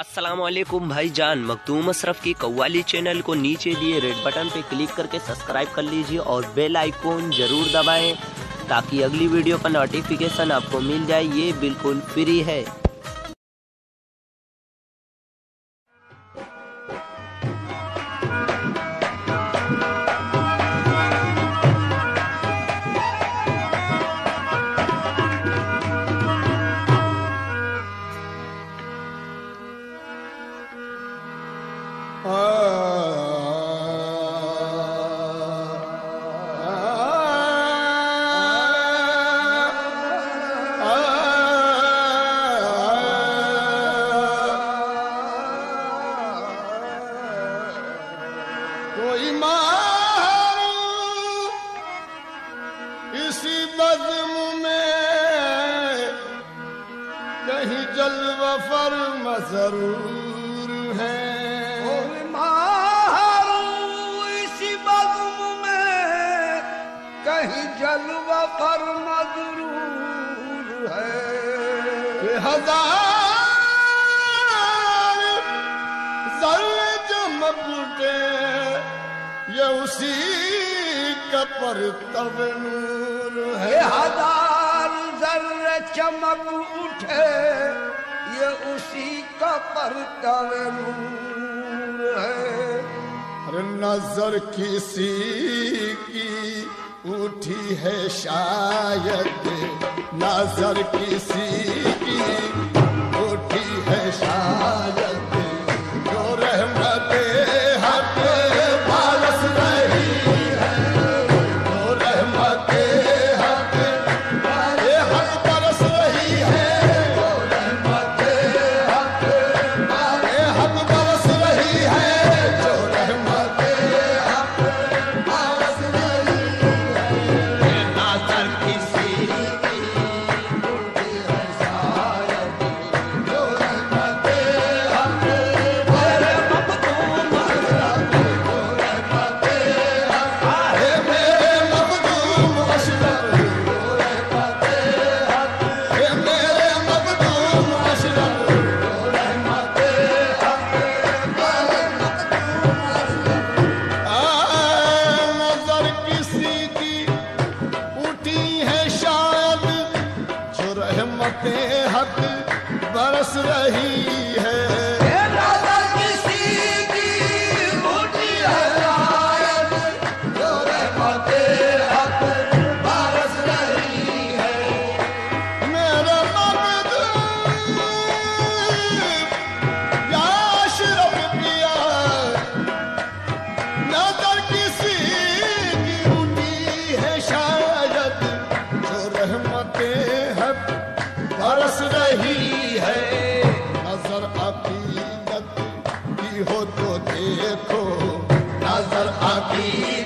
अस्सलाम भाई जान मखदूम अशरफ की कव्वाली चैनल को नीचे दिए रेड बटन पे क्लिक करके सब्सक्राइब कर लीजिए और बेल आइकॉन ज़रूर दबाएँ, ताकि अगली वीडियो का नोटिफिकेशन आपको मिल जाए, ये बिल्कुल फ्री है। बज़म में कहीं जलव फर्म ज़रूर है। इसी बज़म में कहीं जलवा पर मजरूर है। हज़ार जर्रे चमक ये उसी का ये है। हज़ार जर्र चमक उठे ये उसी का परतव नूर है। हर नज़र किसी की उठी है शायद नज़र किसी की रही है। नज़र अकीदत की हो तो देखो। नज़र अकीदत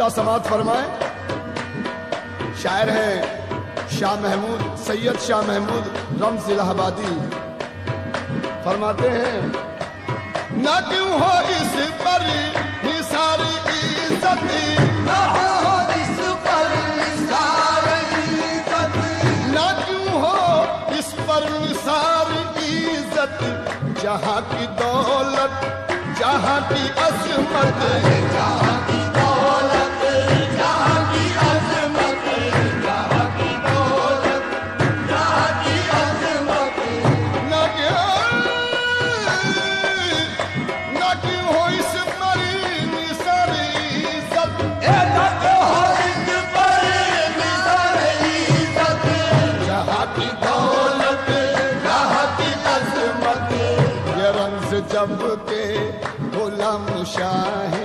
सदा समाज फरमाए। शायर हैं शाह महमूद सैयद शाह महमूद रम्स इलाहाबादी। फरमाते हैं ना क्यों हो इस पर इज़्ज़त? ना क्यों हो इस पर इज़्ज़त? जहाँ की दौलत जहाँ की अजमत जहाँ की शब के Ghulam Shah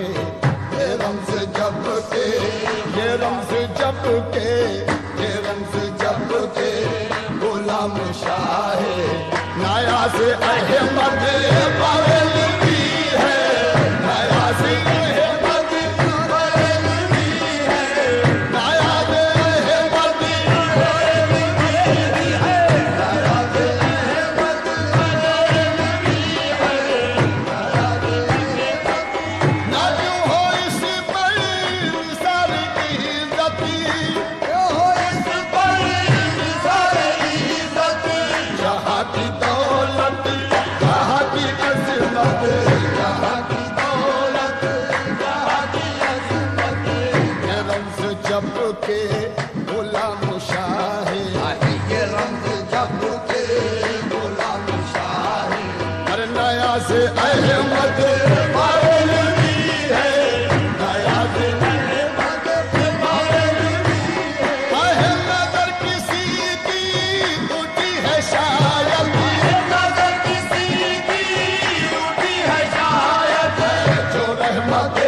Mother.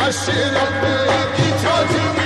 aşık yaptı